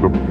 the